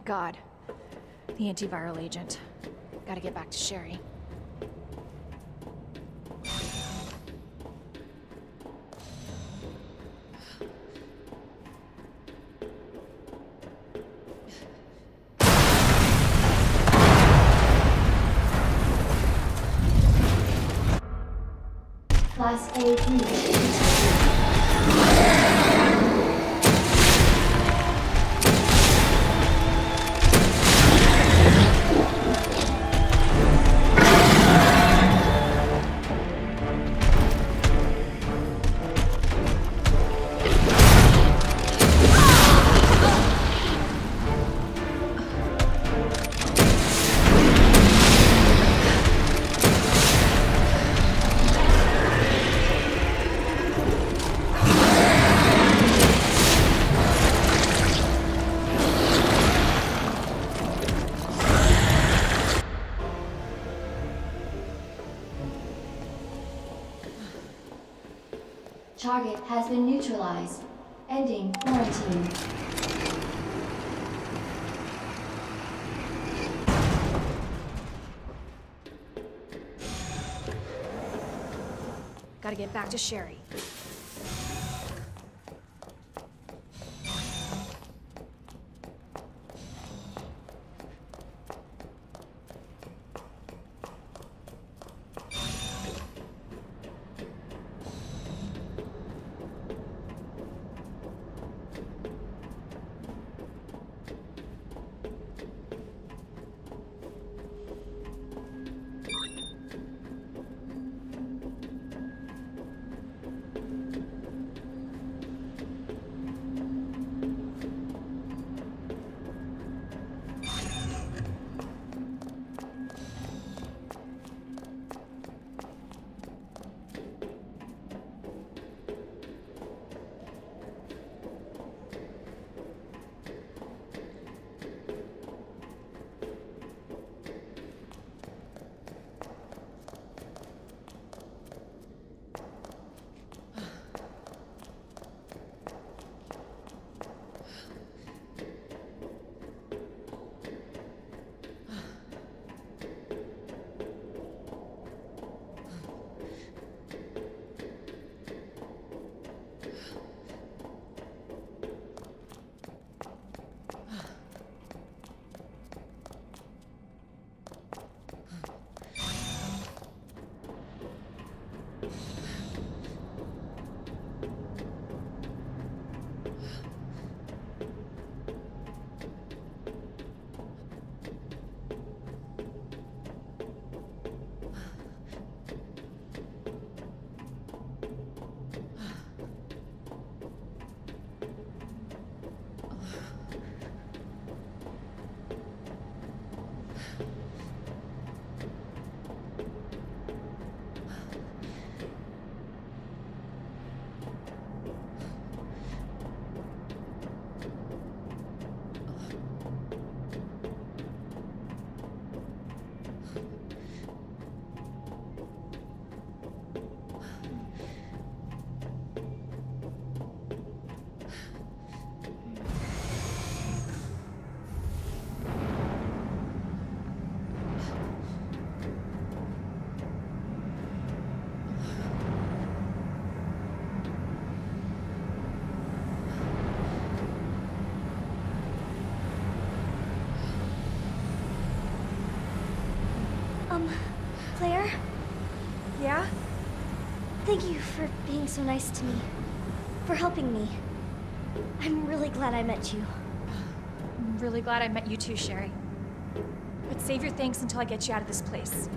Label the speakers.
Speaker 1: Thank God. The antiviral agent. Gotta get back to Sherry.
Speaker 2: Class A Target has been neutralized. Ending quarantine.
Speaker 1: Gotta get back to Sherry.
Speaker 2: Um, Claire?
Speaker 1: Yeah?
Speaker 2: Thank you for being so nice to me. For helping me. I'm really glad I met you.
Speaker 1: I'm really glad I met you too, Sherry. But save your thanks until I get you out of this place.